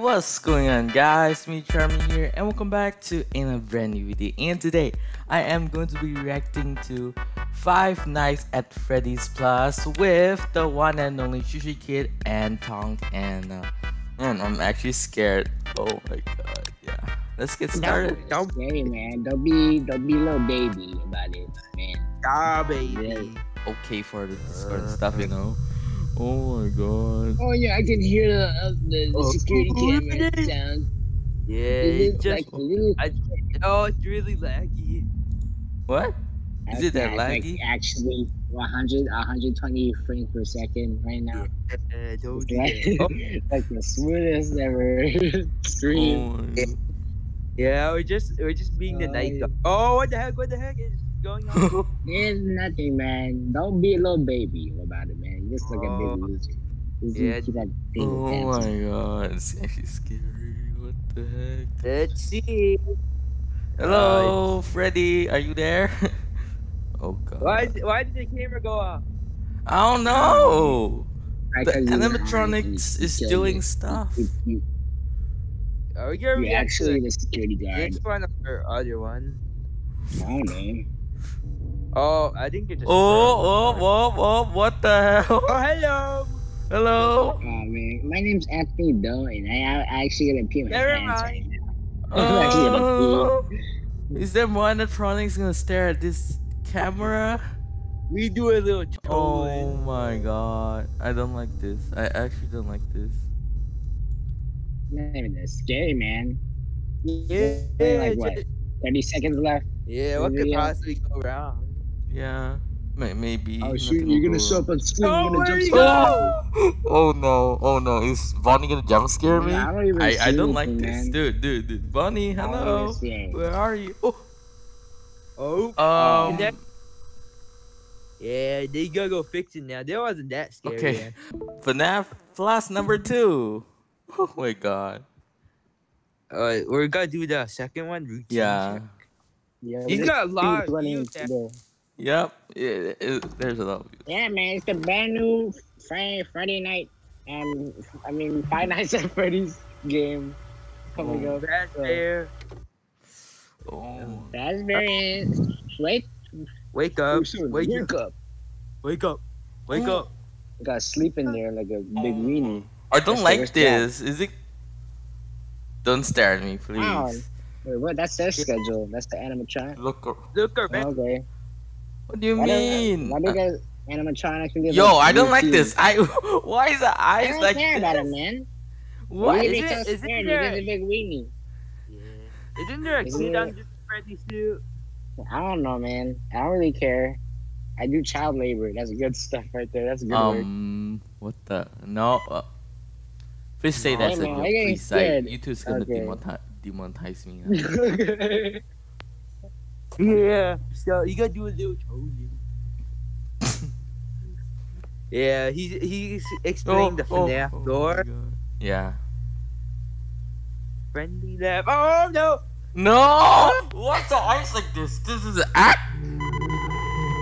what's going on guys? Me Charmy here and welcome back to in a brand new video and today I am going to be reacting to Five Nights at Freddy's Plus with the one and only Sushi Kid and Tonk and uh, man I'm actually scared. Oh my god, yeah. Let's get started. Don't, don't scary, man. Don't be don't be little baby about it, man. Ah, baby. Okay for the Discord stuff, you know. Oh my god. Oh yeah, I can hear the uh, the, the Oh, security camera is sound. Yeah, It it just. like a little. I, oh, it's really laggy. What? Is it that laggy? Like actually, 100 120 frames per second right now. Uh, don't do It's that. like, like the smoothest ever stream. Oh, Yeah, we're just we're just being the Oh, night yeah. Oh, what the heck? What the heck is going on? It's nothing, man. Don't be a little baby about it, man. You just like a uh, Oh. big loser. Just Yeah. keep that oh dancing. my god, it's actually scary. What the heck? Let's see. Hello, Freddy, are you there? oh god. Why is, why did the camera go off? I don't know. Right, The 'cause you- animatronics you- is doing you- stuff. You, oh, you, Are you react actually the security guard. this one or other one? Oh man. Oh, I think you're just. Oh, oh, oh, oh, what the hell? Oh, hello. Hello? Oh man, my name's Anthony Doe, and I, I actually gotta pee my Never pants right mind. now. I'm actually gonna Oh, is there more animatronics gonna stare at this camera? We do a little Oh my god. I don't like this. I actually don't like this. Not even that scary, man. Yeah, Like what? Thirty seconds left. yeah. What could possibly go wrong? Yeah. May- maybe. Oh shoot, you're gonna go show up on screen. Oh, you're where gonna you jump go? Oh, oh no, oh no, is Bonnie gonna jump scare me? I don't even I, I don't like anything, this. Dude, dude, dude. Bonnie, I don't even hello. Where are you? Oh, Oh. um, that- Yeah, they gotta go fix it now. That wasn't that scary. okay. FNAF Plus number two. Oh my god. Uh, we're gonna do the second one. Routine Yeah. check. Yeah, He's this got a lot of running views into the- Yep. It, it, there's a lot Yeah, man, it's the brand new Friday Friday night, and I mean Five Nights at Freddy's game coming Oh. up. That's So, there. Um, oh. Raspberry. Wait, Wake Wake up. Wake Wake up. Wake up. Wake Oh. up. You gotta sleep in there like a big oh. weenie. I don't That's like this. Is it? Don't stare at me, please. Wow. Wait, what? That's their schedule. That's the animatronic. Look. Look around. Okay. What do you Why mean? Why do you guys animatronics? and Yo, look I don't like this. I. Why is the eyes I don't like care about it, man. What? Why are is they it- so is it there? He's a big weenie. Yeah. Isn't there a Isn't kid there- under Freddy suit? I don't know, man. I don't really care. I do child labor. That's good stuff right there. That's good work. Um. What the? No. Uh, please say No, that's a man, joke. why you getting Please, I. YouTube's gonna Okay. demonetize, demonetize me. now. Yeah. So you gotta do a little trolling. yeah, he's he's explaining the oh, oh, FNAF oh door. God. Yeah. Friendly lab. Oh, oh no! No! What's the ice like this? This is an act.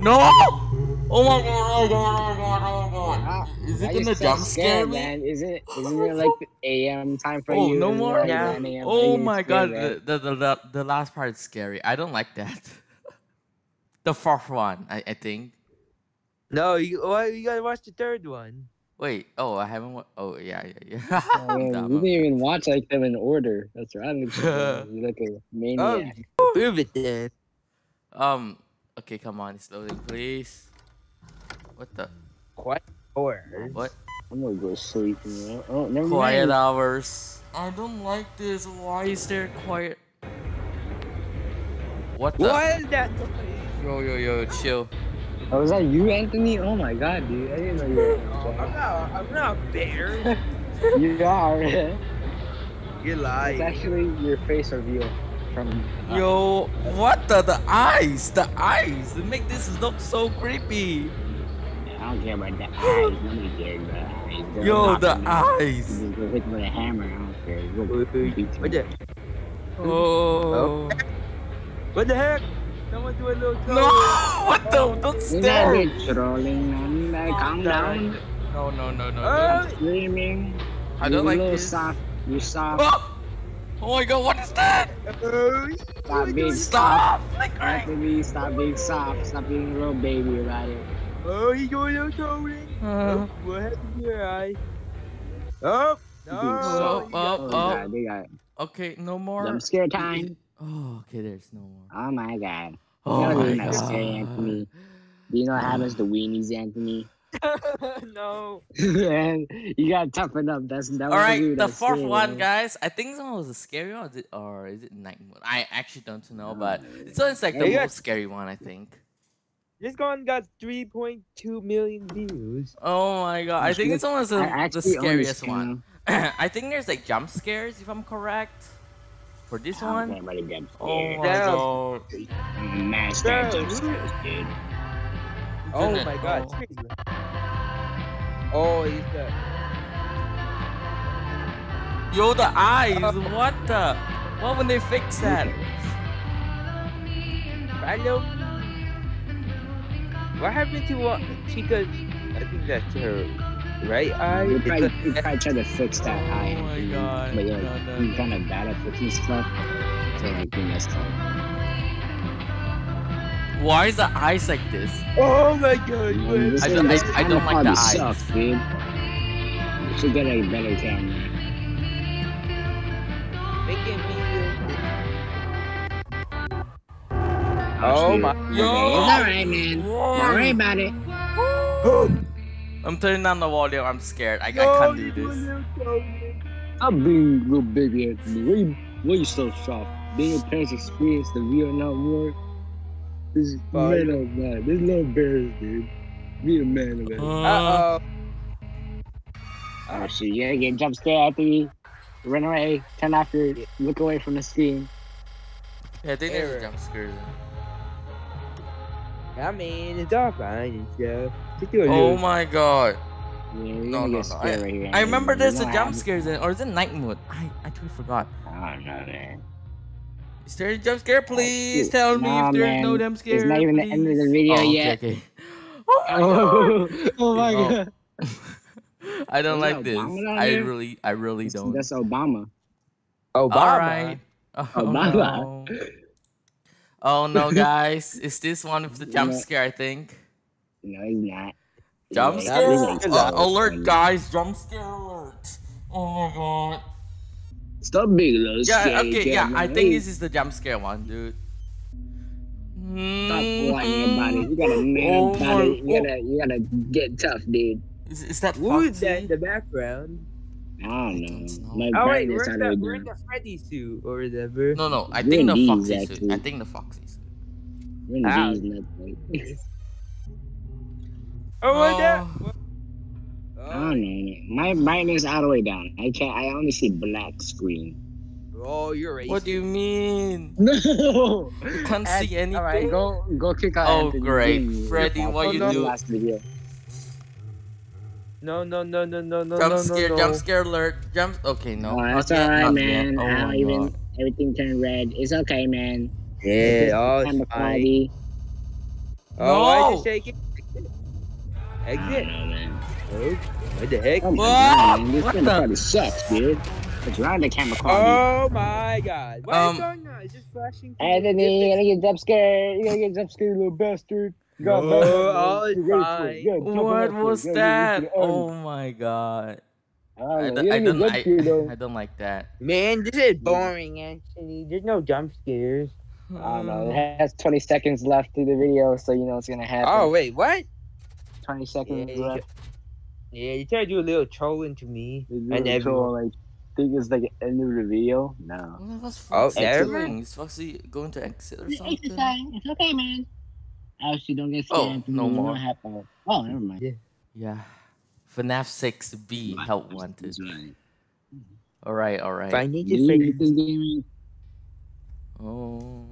No! Oh my god! Oh my god! Oh my god! Oh my god! Is it you gonna jump scare scared, me? Man? Isn't it? Isn't it like the AM time for Oh, you? no more? like Yeah. 9 Oh my god! The, the the the last part is scary. I don't like that. The fourth one, I I think. No, you why you gotta watch the third one. Wait. Oh, I haven't. Wa- oh yeah yeah yeah. Oh, man, Dumb. you didn't even watch like them in order. That's right. You're like a Oh, maniac. prove it then. Um. Okay, come on. It's loading, please. What the? Quiet hours. What? I'm gonna go sleep. You? Oh, never Quiet mind. hours. I don't like this. Why is there quiet? What the? What is that? Yo yo yo, chill. Oh, was that you, Anthony? Oh my god, dude! I didn't know you were. Oh, I'm not. I'm not a bear. you are. You're lying. It's actually your face reveal from. uh, Yo, what the the eyes? The eyes. They make this look so creepy. I don't care about the eyes. Nobody cares about the eyes. They're Yo, the eyes. You go hit with a hammer. I don't care. You go What beat me. the? Oh. oh. What the heck? Someone do a little. No! What the? Don't You're not stare. big trolling, man. Like, calm down. No no no no. Oh, no. Uh, screaming. I don't You like this. Soft, You soft. Oh! oh my god, what is that? Stop being Stop! soft. Flickering! Stop being soft. Stop being a real baby about it. Oh, he's going out towing. Uh, Oh, what happened to your eye? Oh, Being no. soft. oh, Oh, oh. God, they got okay, no more. jump scare time. Oh, okay, there's no more. Oh my god. Oh You're my really not scary. Anthony. Do you know what happens to weenies, Anthony? no. Man, you gotta toughen up. That's that was All right, the fourth it, one, man. guys. I think this one was a scary one, or is it, or is it night mode? I actually don't know, Oh, but man. it's always like Yeah, the you got- most scary one, I think. This one got 3.2 million views. Oh my god, I think it's almost I the, the actually own this scariest one. I think there's like jump scares, if I'm correct, for this channel. one. I'm ready to jump Oh my Damn. god. Master at jump scares, dude. Oh my god, Oh. Oh, he's the. Yo, the eyes. What the? Why would they fix that? Random. What happened to what? Chica's. I think that's her right eye. You It's probably, a- probably try to fix that oh eye. Oh my Anthony, God. But you're, No, no, you're no. kind of bad at fixing stuff. So like you messed up. Why is the eyes like this? Oh my god. Mm-hmm. Man, what I is- don't- this I- I don't like the quality eyes. sucks, dude. You should get a better camera. Oh, Oh my- Okay, Yo. It's alright, man. Don't worry about it. I'm turning down the volume. I'm scared. I, I can't do this. I'm being little baby Anthony. Why you, why you so soft? Being your parents experience the Vietnam War. This is Fuck. man of man. This little bears, dude. Be a man of it. Uh, Uh Oh shit, you're gonna get jump scared after you run away, turn off your look away from the screen. yeah, I think there's a jump scare. Oh. I mean, it's all fine and stuff. Just do Oh my god. Yeah, No, no, no. scared right. I remember there's a jump scares in, or is it night mode? I actually forgot. I don't know, man. Is there a jump scare? Oh, please shoot. tell me Nah, if there's no man. jump scare. It's not even the end of the video oh, yet. Okay. Oh my god. Oh, oh my Oh. god. Oh I don't Is like this. I there? really, I really don't. That's Obama. Obama. All right. Oh, Obama. no. Oh no, guys! Is this one of the jump Yeah. scare? I think. No, he's not. Jump Yeah, scare! like, Uh, oh, alert, funny. guys! Jump scare alert! Oh my god! Stop being a little Yeah, scared, okay, yeah. I think this is the jump scare one, dude. Stop whining about it. You gotta man oh, about it. You gotta, you gotta get tough, dude. Is, is that Who is that in the background? I don't know. don't know. My Oh wait, brightness we're out the, of we're in the Freddy suit or whatever. No, no. I We're think in the these, Foxy suit. I think the Foxy suit. We're in Ow. these nuts, Oh, what that? Oh. oh. I don't know. My brightness all the way down. I can't. I only see black screen. Oh, you're racist. What do you mean? No. You can't And- see anything. All right, go go kick out. Oh, Anthony. great. Freddy, oh, what post you the do? Last. No, no, no, no, no, no, Jump no, scare! no, Jump scare alert! Jump. Okay, no. oh, not that's yet, alright, man. Yet. Oh I don't even. god. Everything turned red. It's okay, man. Yeah, oh, it's fine. quality. Oh, why No. just shake it? I don't Exit. know, man. Oh, what the heck? Oh my god, man. This What camera the- quality sucks, dude. What's wrong the camera quality? Oh my god. What Um, is going on? It's just flashing. Anthony, you're gonna get jump scared. You're gonna get jump scared, little bastard. You No, bad, man. all is Get ready for it. fine. Yeah, jump What was that? Oh my god. I I don't know. don't, You're I don't, I. I don't like that. Man, this is boring, Anthony. There's no jump scares. I don't know. It has 20 seconds left through the video, so you know it's gonna happen. Oh wait, what? 20 seconds Yeah, you left. Yeah, you try to do a little trolling to me Is and it so, everyone. like, think it's like the end of the video? No. What was Oh, Foxy never doing? Is Foxy going to exit or something? It's okay, man. Actually, don't get Oh, scared. no You more. what happened. Oh, never mind. Yeah. FNAF 6B, Right, help wanted. right. Alright, alright. Finding You the hate this game, Oh.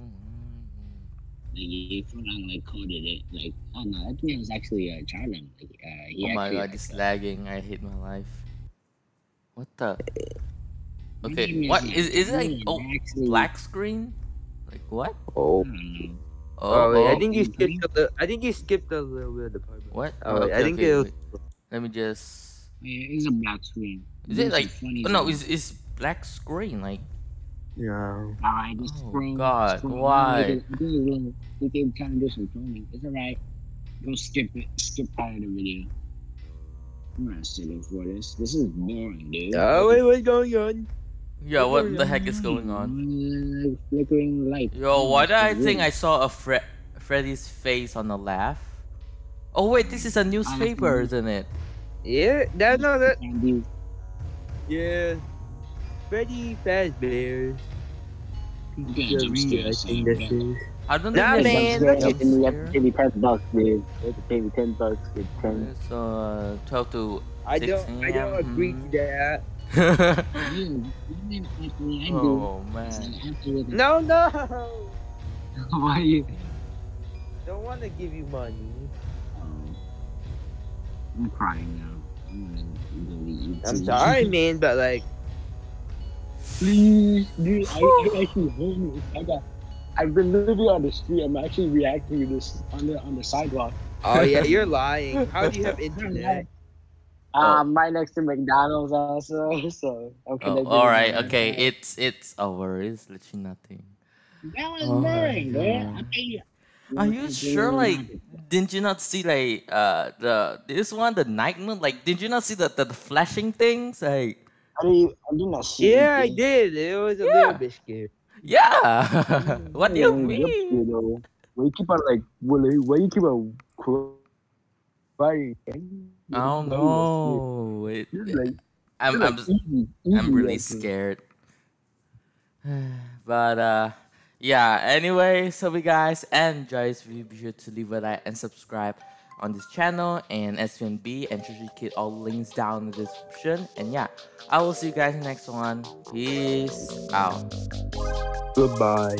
like, you put on like coded it. Like, oh no, I think it was actually uh, Charlie. Like, uh, he Oh my god, it's uh, lagging. I hate my life. What the? Okay, what is is is it like oh black screen? Like what? Oh. I don't know. Oh, Oh, wait, I think you you skipped a little. I think you skipped a little bit of the part. what? Oh, wait, I think okay, it'll- wait. Let me just. Yeah, it's a black screen. Is it It's like? funny Oh, no, it's is is black screen. Like, No. Alright, this Oh, screen. God, screen, why? I think it's gonna- we can kind of do some filming. It's alright. Go skip it. Skip part of the video. I'm not sitting for this. This is boring, dude. Oh, wait, what's going on? Yeah, what the heck is going on? on? Flickering light. Yo, why did I think I saw a Fre- Freddy's face on the left? Oh wait, this is a newspaper, isn't it? Yeah, no, no, that. Yeah. Freddy Fazbear. Yeah, Pizzeria, I scares, think yeah. this is. I don't Nah, think man, it's look a at- and you have jump to scare. pay me ten bucks, dude. You have to pay me ten bucks with ten. It's uh 12 to I don't, I don't agree to that. You, you ask me. I do. oh man. like after with it. No, no. Why you? Don't want to give you money. Oh, I'm crying now. I'm I'm sorry, man, but like, Please, dude. I, I actually hold me. I got. I've been literally on the street. I'm actually reacting to this on the on the sidewalk. oh yeah, you're lying. How do you have internet? Oh. Um, right next to McDonald's also. So I'm Oh, connected. all to right, my okay. Wi-Fi. It's it's over. It's literally nothing. That was Oh boring, man. God. I pay you. Are you mm, sure? Mm, like, mm. didn't you not see like uh the this one the night moon? Like, did you not see the the, the flashing things? Like, I did, I did not see. Yeah, I did. It was a Yeah. little bit scary. yeah. what do you mean? you know. Why you keep on like? Why why you keep on crying? I don't know. It, like, I'm I'm like easy, I'm really reaction. scared. but uh yeah, anyway, so we guys enjoy this video, be sure to leave a like and subscribe on this channel and SPNB and Sushi Kid all links down in the description. And yeah, I will see you guys in the next one. Peace out. Goodbye.